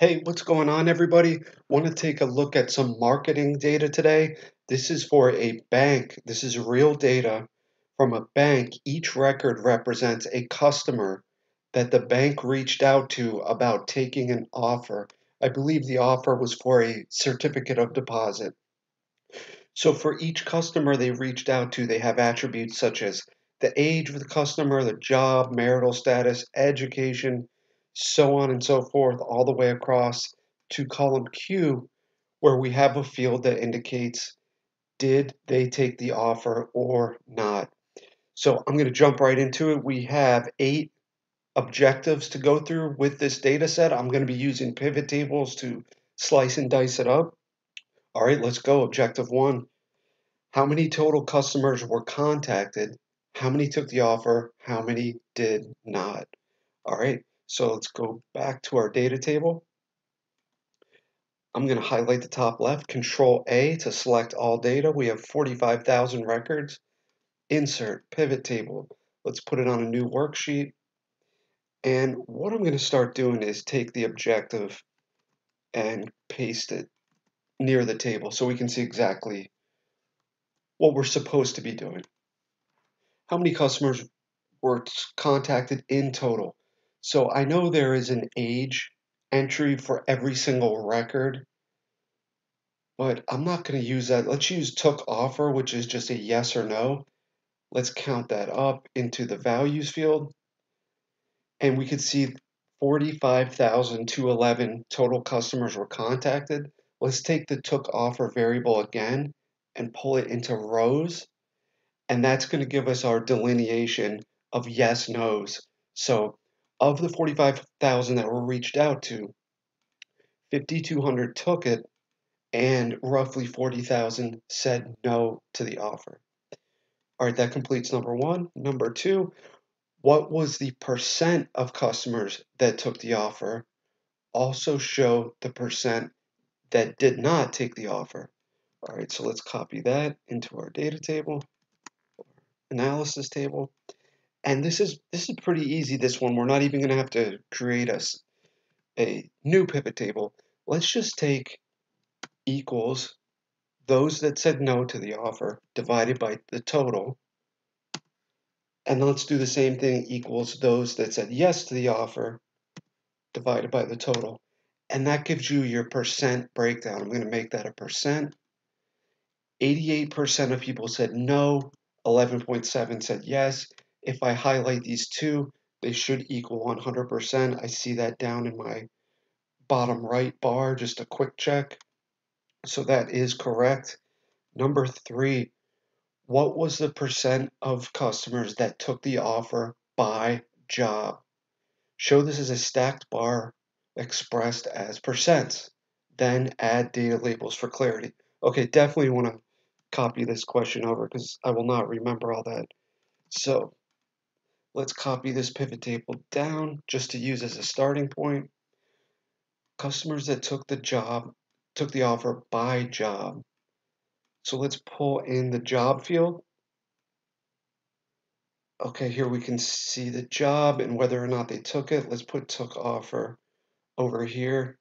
Hey, what's going on, everybody? Want to take a look at some marketing data today? This is for a bank. This is real data from a bank. Each record represents a customer that the bank reached out to about taking an offer. I believe the offer was for a certificate of deposit. So for each customer they reached out to, they have attributes such as the age of the customer, the job, marital status, education, so on and so forth, all the way across to column Q, where we have a field that indicates did they take the offer or not. So I'm going to jump right into it. We have eight objectives to go through with this data set. I'm going to be using pivot tables to slice and dice it up. All right, let's go. Objective one. How many total customers were contacted? How many took the offer? How many did not? All right, so let's go back to our data table. I'm going to highlight the top left, Control A to select all data. We have 45,000 records. Insert, pivot table. Let's put it on a new worksheet. And what I'm going to start doing is take the objective and paste it near the table so we can see exactly what we're supposed to be doing. How many customers were contacted in total? So I know there is an age entry for every single record, but I'm not going to use that. Let's use took offer, which is just a yes or no. Let's count that up into the values field. And we could see 45,211 total customers were contacted. Let's take the took offer variable again and pull it into rows. And that's going to give us our delineation of yes, no's. So of the 45,000 that were reached out to, 5,200 took it and roughly 40,000 said no to the offer. All right, that completes number one. Number two, what was the percent of customers that took the offer? Also show the percent that did not take the offer. All right, so let's copy that into our data table, analysis table. And this is this is pretty easy, this one. We're not even going to have to create a, a new pivot table. Let's just take equals those that said no to the offer divided by the total. And let's do the same thing equals those that said yes to the offer divided by the total. And that gives you your percent breakdown. I'm going to make that a percent. 88% of people said no, 11.7 said yes. If I highlight these two, they should equal 100%. I see that down in my bottom right bar, just a quick check. So that is correct. Number three, what was the percent of customers that took the offer by job? Show this as a stacked bar expressed as percents. Then add data labels for clarity. Okay, definitely want to copy this question over because I will not remember all that. So let's copy this pivot table down just to use as a starting point. Customers that took the job, took the offer by job. So let's pull in the job field. Okay, here we can see the job and whether or not they took it. Let's put took offer over here.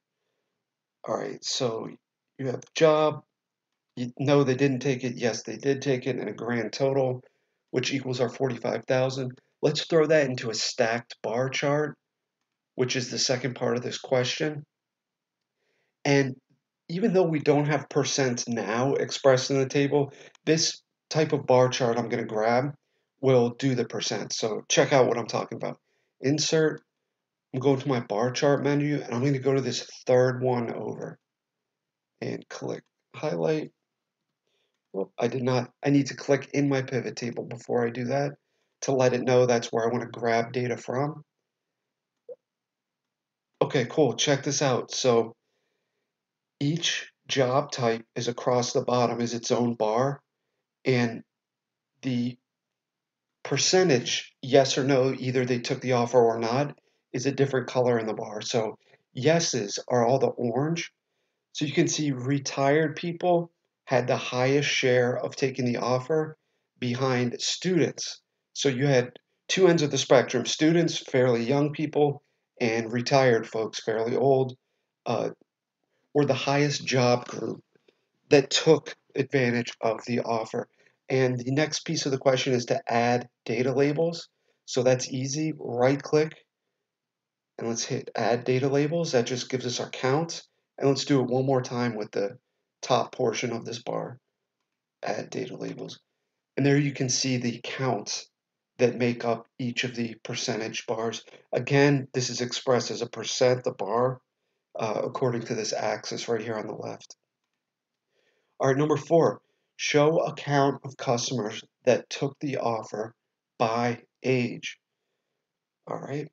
All right, so you have job. You, no, they didn't take it. Yes, they did take it in a grand total, which equals our 45,000. Let's throw that into a stacked bar chart, which is the second part of this question. And even though we don't have percent now expressed in the table, this type of bar chart I'm going to grab will do the percent. So check out what I'm talking about. Insert, I'm going to my bar chart menu and I'm going to go to this third one over and click highlight. Well, I did not, I need to click in my pivot table before I do that to let it know that's where I want to grab data from. Okay, cool. Check this out. So each job type is across the bottom is its own bar and the percentage yes or no either they took the offer or not is a different color in the bar so yeses are all the orange so you can see retired people had the highest share of taking the offer behind students so you had two ends of the spectrum students fairly young people and retired folks fairly old uh, or the highest job group that took advantage of the offer. And the next piece of the question is to add data labels. So that's easy. Right click and let's hit add data labels. That just gives us our count. And let's do it one more time with the top portion of this bar, add data labels. And there you can see the counts that make up each of the percentage bars. Again, this is expressed as a percent, the bar, uh, according to this axis right here on the left. All right, number four, show a count of customers that took the offer by age. All right.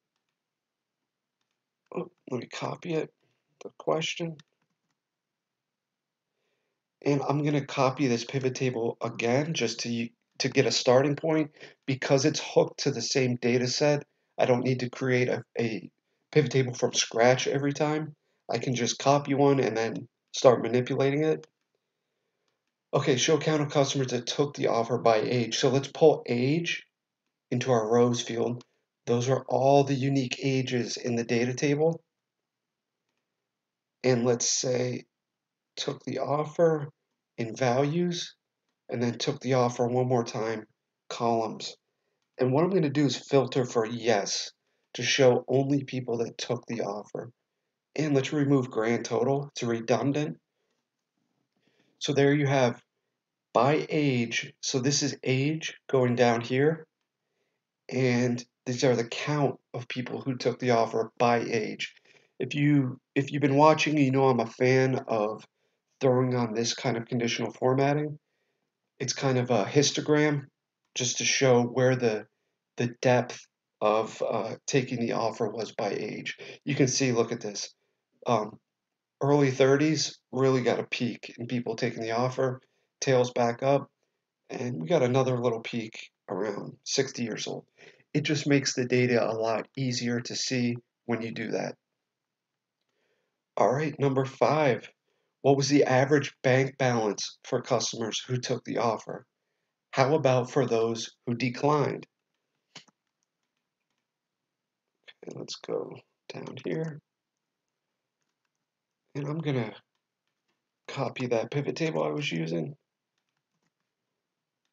Oh, let me copy it, the question. And I'm going to copy this pivot table again just to, to get a starting point. Because it's hooked to the same data set, I don't need to create a, a pivot table from scratch every time. I can just copy one and then start manipulating it. Okay, show count of customers that took the offer by age. So let's pull age into our rows field. Those are all the unique ages in the data table. And let's say took the offer in values and then took the offer one more time, columns. And what I'm going to do is filter for yes to show only people that took the offer. And let's remove grand total. It's redundant. So there you have by age. So this is age going down here. And these are the count of people who took the offer by age. If you if you've been watching, you know I'm a fan of throwing on this kind of conditional formatting. It's kind of a histogram just to show where the the depth of uh, taking the offer was by age. You can see, look at this. Um, early 30s really got a peak in people taking the offer, tails back up, and we got another little peak around 60 years old. It just makes the data a lot easier to see when you do that. All right, number five. What was the average bank balance for customers who took the offer? How about for those who declined? Okay, let's go down here. And I'm going to copy that pivot table I was using.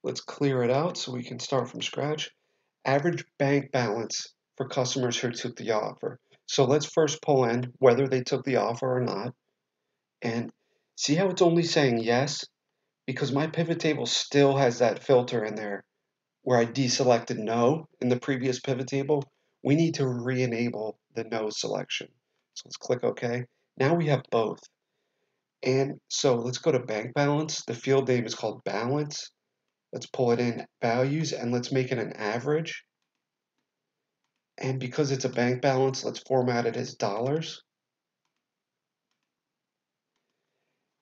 Let's clear it out so we can start from scratch. Average bank balance for customers who took the offer. So let's first pull in whether they took the offer or not. And see how it's only saying yes? Because my pivot table still has that filter in there where I deselected no in the previous pivot table. We need to re-enable the no selection. So let's click OK. Now we have both. And so let's go to bank balance. The field name is called balance. Let's pull it in values and let's make it an average. And because it's a bank balance, let's format it as dollars.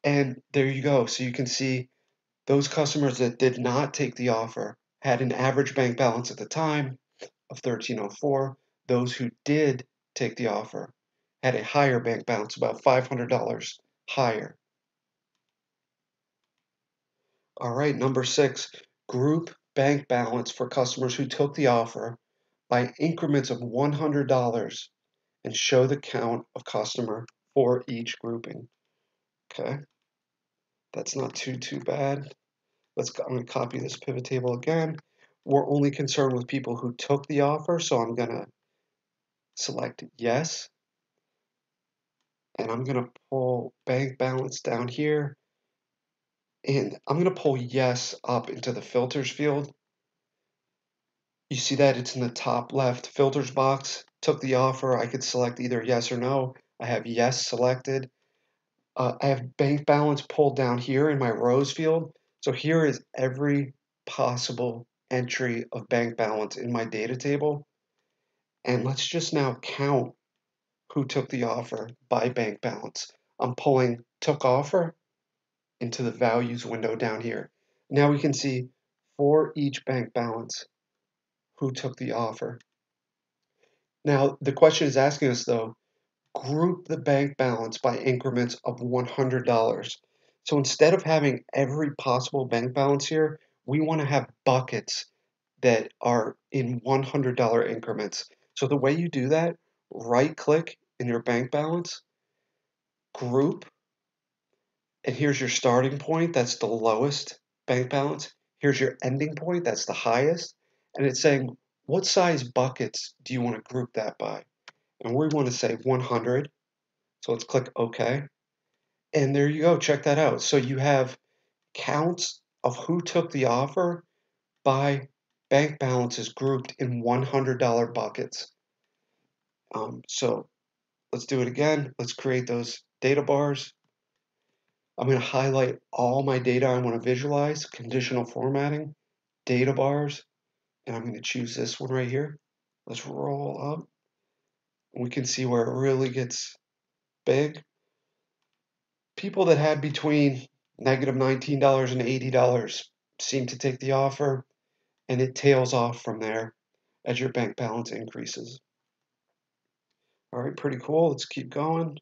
And there you go. So you can see those customers that did not take the offer had an average bank balance at the time of 1304. Those who did take the offer had a higher bank balance, about $500 higher. All right, number six, group bank balance for customers who took the offer by increments of $100 and show the count of customer for each grouping. Okay, that's not too, too bad. Let's, I'm to copy this pivot table again. We're only concerned with people who took the offer, so I'm to select yes. And I'm to pull bank balance down here. And I'm to pull yes up into the filters field you see that it's in the top left filters box. Took the offer. I could select either yes or no. I have yes selected. Uh, I have bank balance pulled down here in my rows field. So here is every possible entry of bank balance in my data table. And let's just now count who took the offer by bank balance. I'm pulling took offer into the values window down here. Now we can see for each bank balance, who took the offer. Now, the question is asking us though, group the bank balance by increments of $100. So instead of having every possible bank balance here, we want to have buckets that are in $100 increments. So the way you do that, right click in your bank balance, group, and here's your starting point, that's the lowest bank balance. Here's your ending point, that's the highest. And it's saying, what size buckets do you want to group that by? And we want to say 100. So let's click OK. And there you go, check that out. So you have counts of who took the offer by bank balances grouped in $100 buckets. Um, so let's do it again. Let's create those data bars. I'm going to highlight all my data I want to visualize, conditional formatting, data bars, and I'm going to choose this one right here. Let's roll up. We can see where it really gets big. People that had between negative $19 and $80 seem to take the offer, and it tails off from there as your bank balance increases. All right, pretty cool. Let's keep going.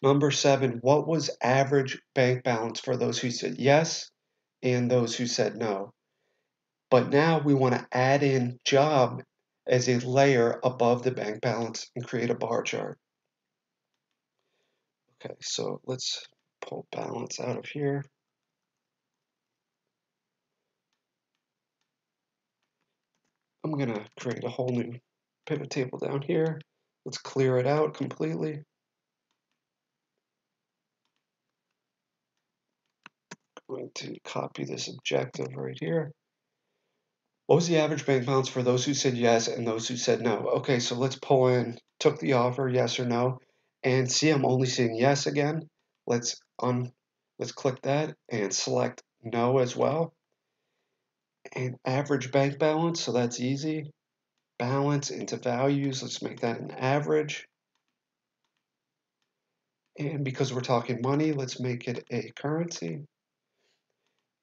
Number seven, what was average bank balance for those who said yes and those who said no? But now we want to add in job as a layer above the bank balance and create a bar chart. Okay, so let's pull balance out of here. I'm going to create a whole new pivot table down here. Let's clear it out completely. I'm going to copy this objective right here. What was the average bank balance for those who said yes and those who said no? Okay, so let's pull in, took the offer, yes or no, and see I'm only seeing yes again. Let's un, let's click that and select no as well. And average bank balance, so that's easy. Balance into values, let's make that an average. And because we're talking money, let's make it a currency.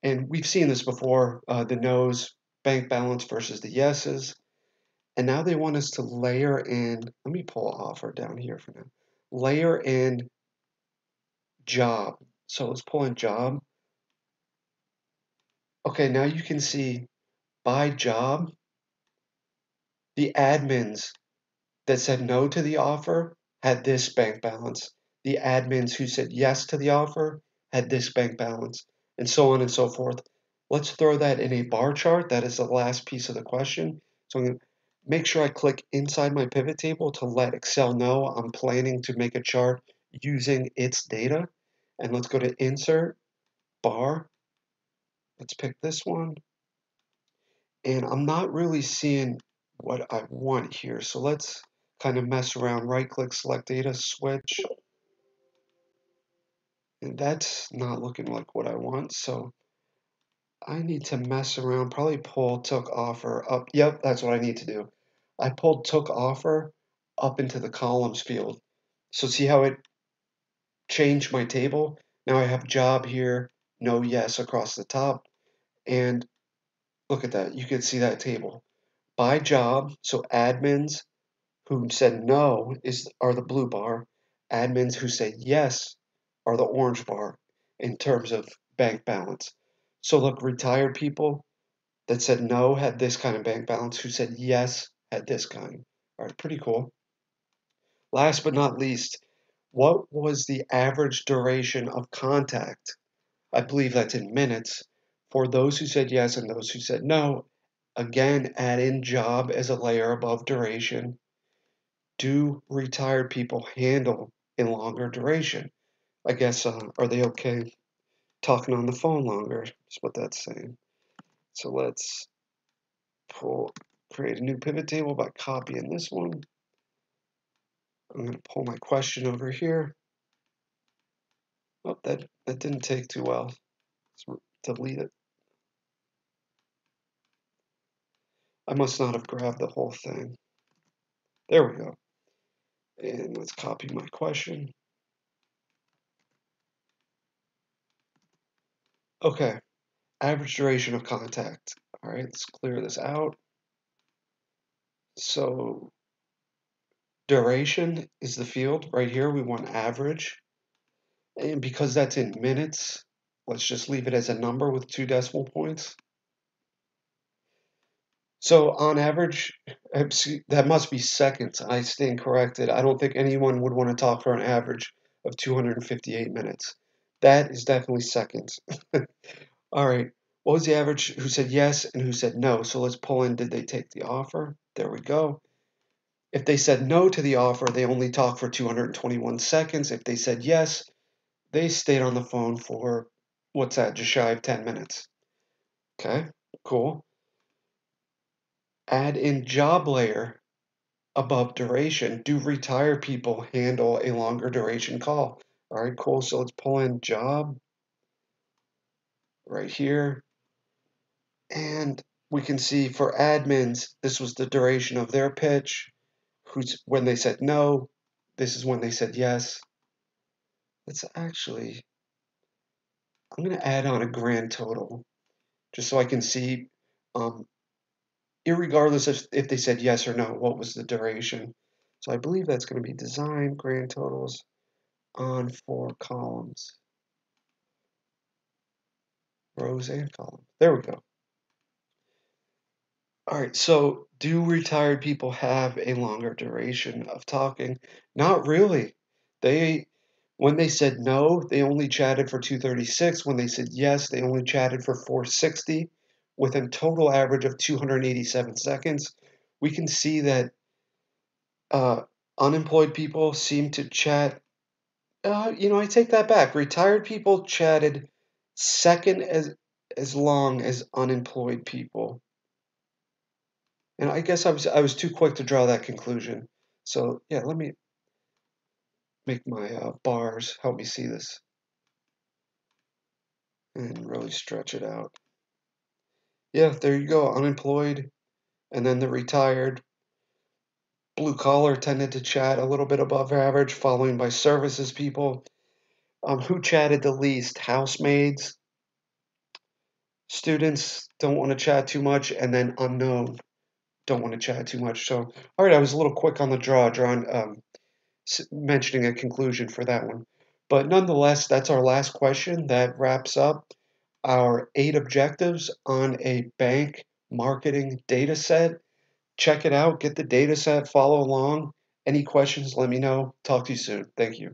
And we've seen this before, uh, the no's bank balance versus the yeses. And now they want us to layer in, let me pull offer down here for now. Layer in job. So let's pull in job. Okay, now you can see by job, the admins that said no to the offer had this bank balance. The admins who said yes to the offer had this bank balance, and so on and so forth. Let's throw that in a bar chart. That is the last piece of the question. So I'm going to make sure I click inside my pivot table to let Excel know I'm planning to make a chart using its data. And let's go to Insert, Bar. Let's pick this one. And I'm not really seeing what I want here. So let's kind of mess around, right click, select data, switch. And that's not looking like what I want. So I need to mess around, probably pull took offer up. Yep, that's what I need to do. I pulled took offer up into the columns field. So see how it changed my table? Now I have job here, no yes across the top. And look at that, you can see that table. By job, so admins who said no is are the blue bar. Admins who say yes are the orange bar in terms of bank balance. So look, retired people that said no had this kind of bank balance, who said yes had this kind. All right, pretty cool. Last but not least, what was the average duration of contact? I believe that's in minutes. For those who said yes and those who said no, again, add in job as a layer above duration. Do retired people handle in longer duration? I guess, uh, are they okay talking on the phone longer, what that's saying. So let's pull, create a new pivot table by copying this one. I'm going to pull my question over here. Oh, that, that didn't take too well. Let's delete it. I must not have grabbed the whole thing. There we go. And let's copy my question. Okay, average duration of contact. All right, let's clear this out. So duration is the field right here. We want average. And because that's in minutes, let's just leave it as a number with two decimal points. So on average, that must be seconds. I stand corrected. I don't think anyone would want to talk for an average of 258 minutes. That is definitely seconds. All right. What was the average who said yes and who said no? So let's pull in did they take the offer? There we go. If they said no to the offer, they only talked for 221 seconds. If they said yes, they stayed on the phone for what's that, just shy of 10 minutes. Okay, cool. Add in job layer above duration. Do retired people handle a longer duration call? All right, cool. So let's pull in job right here. And we can see for admins, this was the duration of their pitch. Who's when they said no, this is when they said yes. Let's actually, I'm going to add on a grand total just so I can see, um, regardless of if they said yes or no, what was the duration. So I believe that's going to be design grand totals on for columns, rows and columns. There we go. All right, so do retired people have a longer duration of talking? Not really. They when they said no, they only chatted for 236. When they said yes, they only chatted for 460 with a total average of 287 seconds. We can see that uh, unemployed people seem to chat. Uh, you know, I take that back. Retired people chatted second as as long as unemployed people. And I guess I was I was too quick to draw that conclusion. So yeah, let me make my uh, bars help me see this and really stretch it out. Yeah, there you go, unemployed, and then the retired. Blue collar tended to chat a little bit above average, following by services people. Um, who chatted the least? Housemaids. Students don't want to chat too much, and then unknown don't want to chat too much. So, all right, I was a little quick on the draw, drawing, um, mentioning a conclusion for that one. But nonetheless, that's our last question. That wraps up our eight objectives on a bank marketing data set. Check it out, get the data set, follow along. Any questions, let me know. Talk to you soon. Thank you.